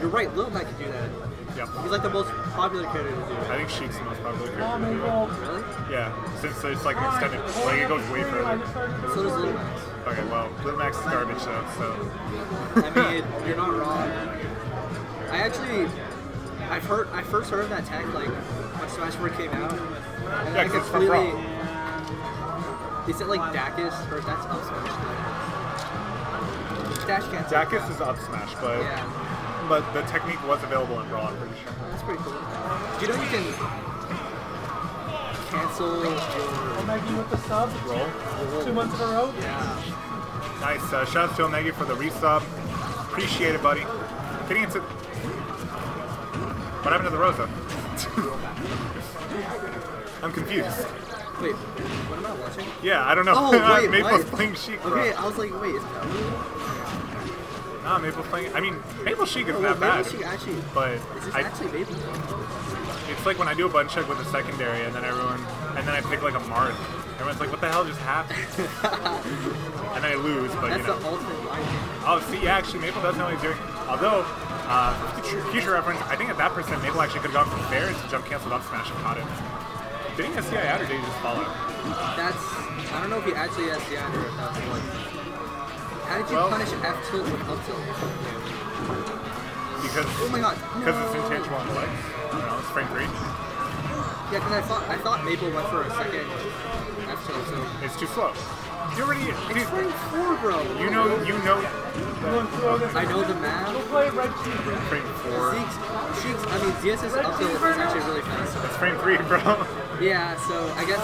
you're right. Lil Mac can do that. Yep. He's like the most popular character to do I think Sheik's the most popular character. to do it. Really? Yeah, since it's like an extended, like it goes way further. So does Little Mac's. Okay, well, Blue Max is garbage though, so I mean, you're not wrong. I actually, I've heard, I first heard of that tag like when Smash 4 came out. And Yeah, I 'cause it's from completely. Is it like DACUS or that's up smash? Dash can't. DACUS that. is up smash, but Yeah, but the technique was available in Brawl, I'm pretty sure. that's pretty cool. Do you know you can cancel your Maggie with the sub. Roll. Two months in a row. yeah? Nice. Uh, shout out to Omega for the resub. Appreciate it, buddy. Getting into. What happened to the Rosa? I'm confused. Wait, what am I watching? Yeah, I don't know. Oh wait, Maple's playing Sheik. Okay, I was like, wait, is Palu? Maple's playing. I mean, Maple Sheik is Oh, not well, bad, maybe she actually. but Is this I, actually Maple? it's like when I do a bunch check with a secondary, and then everyone, and then I pick like a Marth. Everyone's like, "What the hell just happened?" and I lose, but That's you know. That's the ultimate line. Oh, see, yeah, actually, Maple does know what he's doing. Although, uh, future- future reference, I think at that percent, Maple actually could have gone from fair to jump canceled up smash and caught it. Did he SCI out or did he just fall out? That's. I don't know if he actually has the under if that's what. How did you Well- punish F tilt with up tilt? Because Oh my god. because it's no. intangible on the legs. You know, it's frame three. Yeah, because I thought I thought Maple went for a second F tilt, so. It's too slow. You already, It's frame four, bro. you know, you know, I know the math. We'll play Red Chief. frame four. Zeke's, Sheik's, I mean, ZS's up tilt is actually really fast. It's frame three, bro. Yeah, so I guess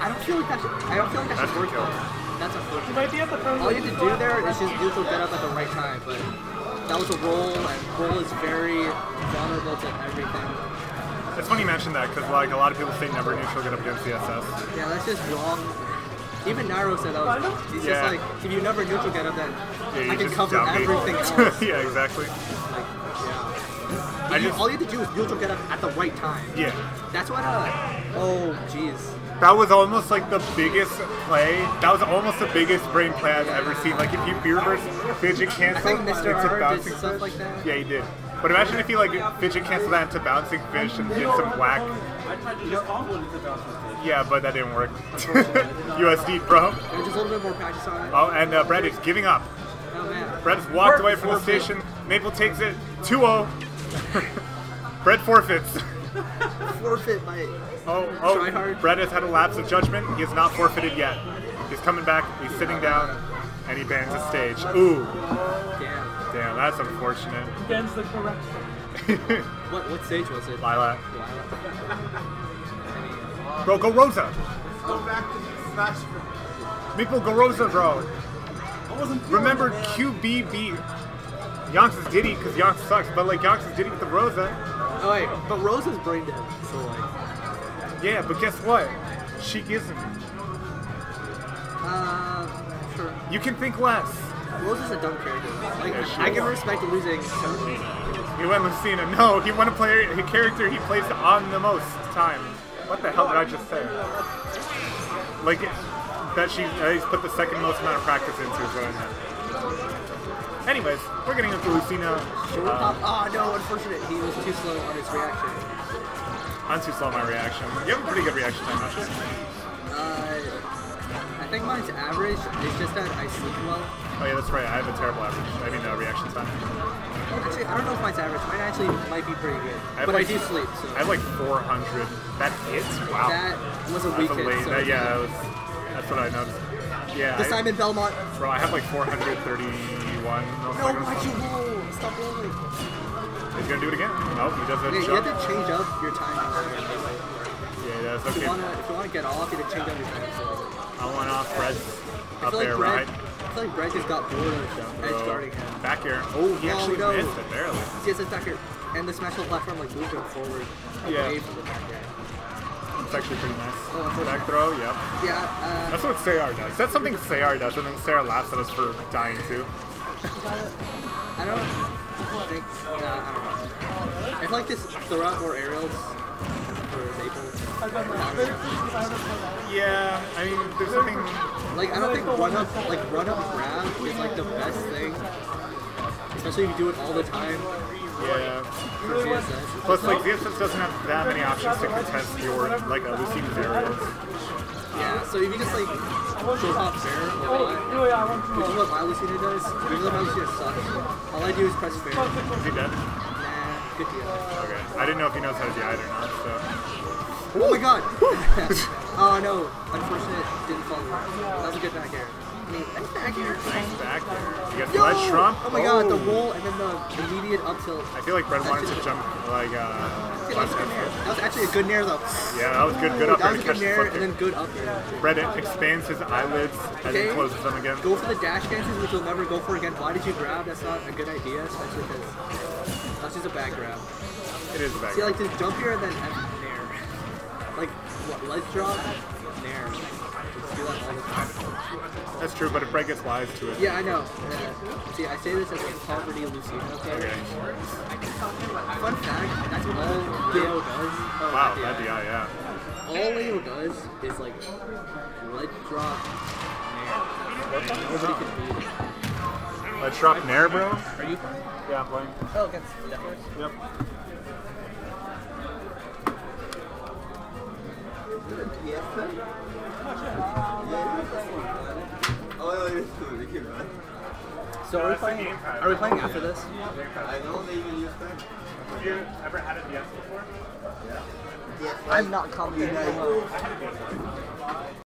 I don't feel like that. Should, I don't feel like that should work kill. though. That's You might be at the front. All you have to do there is just neutral get up at the right time, but that was a roll, and roll is very vulnerable to everything. It's funny you mentioned that because like a lot of people say never neutral get up against ZSS. Yeah, that's just wrong. Even Nairo said that. Was, he's Yeah. just like, if you never neutral get up, then Yeah, I can cover everything else. yeah, exactly. Like, yeah. I You- just, all you have to do is neutral get up at the right time. yeah. That's what. Uh, oh, jeez. That was almost like the biggest play. That was almost the biggest brain play I've ever seen. Like if you beer versus fidget cancel think Mr. into R did bouncing fish. like that. Yeah, he did. But imagine if he like fidget cancel that into bouncing fish and did some whack. I tried to just combo it into bounce mistake. Yeah, but that didn't work. USD, bro. Just a little bit more practice on it. Oh, and uh, Brad is giving up. Oh. Brad has walked away from the station. Maple takes it 2-0. Brad forfeits. Forfeit my. Oh, Try oh, hard. Brett has had a lapse of judgment. He has not forfeited yet. He's coming back. He's sitting down, and he bans the stage. Ooh, Damn. damn, that's unfortunate. Against the correct side. What what stage was it? Lylat. Wow. Bro, go Rosa. Go back to Smash Bros. Maple, go Rosa, bro. I wasn't Remember it, man. QB beat Diddy because Yonks sucks, but like Yonks' is Diddy with the Rosa. Oh wait, but Rose is brain dead, so like. Yeah, but guess what? She isn't. Uh, sure. You can think less. Rose is a dumb character. Like, Yeah, I can respect losing. He went Lucina. No, he went to play a character he plays on the most time. What the hell did I just say? Like, that she uh, he's put the second most amount of practice into is what I meant. Anyways, we're getting up into Lucina. Uh, oh no, unfortunate. He was too slow on his reaction. I'm too slow on my reaction. You have a pretty good reaction time, you? Uh, I think mine's average. It's just that I sleep well. Oh yeah, that's right. I have a terrible average. I mean, uh, reaction time. Actually, I don't know if mine's average. Mine actually might be pretty good. I but like, I do sleep, so I have like 400. That hits? Wow. that was a weak hit. so yeah, that was, that's what I noticed. Yeah. The I- Simon Belmont. Bro, I have like 431 No, milliseconds. why'd you roll? Stop rolling. He's gonna do it again. Oh, he does a Okay, you have to change up your timing. Yeah, he does. If you Okay. wanna, if you wanna get off, you have to change up your timing. I want off Fred's I up like there, Brett, right? I feel like Brett just got bored of edge guarding him. Back air. Oh, he Oh, actually no. missed it barely. Yes, it's back here. And the smash platform like moved him forward Yeah. away from the back air. It's actually pretty nice. Oh. Back throw, yep. Yeah, uh, That's what Sayar does. That's something Sayar does, and then Sayar laughs at us for dying too. I don't think. Uh, I don't know. I feel like this throw out more aerials for Maple. I've done that. Very pleased if I ever play that. Yeah, I mean, there's something. Like I don't think run up like run up grab is like the best thing. Especially if you do it all the time. Yeah. Plus, like, ZSS doesn't have that many options to contest your, like, uh, Lucine's areas. Yeah, so if you just like show off fair or Oh, yeah, I want to which is know. what my Lucina does, even though my Lucina sucks, all I do is press fair. Nah, Is he dead? good deal. Okay. I didn't know if he knows how to DI it or not, so. Oh my god! oh no, unfortunate, didn't fall through. That was a good back air. I back air. Nice back there. You get Yo! trump. Oh my god, the roll and then the immediate up tilt. I feel like Brett wanted to jump, like, uh, That was, a good nair. that was actually a good nair though. Yeah, that was good. Good up That was a good nair and then good up air. Brett expands his eyelids and Okay. then closes them again. Go for the dash dances, which you'll never go for again. Why did you grab? That's not a good idea, especially because that's just a bad grab. It is a back. See, like just jump here and then F nair. Like what? Ledge drop, nair. That all the time. That's true, but if Brett gets wise to it. Yeah, I know. Uh, see, I say this as a poverty Lucina. Okay. Okay. Fun fact: that's what all Leo does. Oh, Wow, that DI. DI, yeah. All Leo does is like ledge drop, nair. Nobody can beat it. Let's drop Nair, bro. Are you? Yeah, I'm playing. Oh, against. Yep. So are we playing? Are we playing after this? I know they even use that. Have you ever had a DS before? Yeah. I'm not coming. I had a DS.